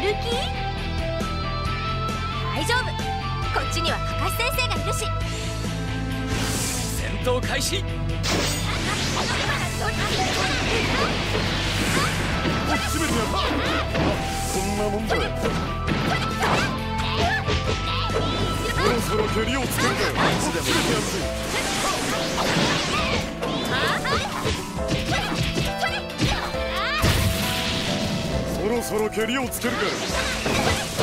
る気大丈夫。こっちにはかかし先生がいるし。戦闘開始。詰めてやったこんなもんだそろそろ蹴りをつけるろそろ蹴りをつけるか。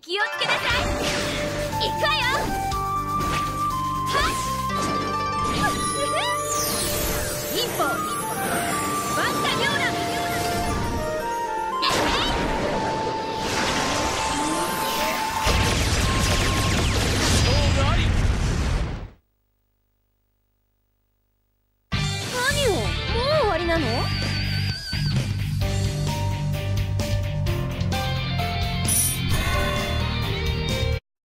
気をつけなさい。行くわよ。はっ。バンカ両乱何を？もう終わりなの？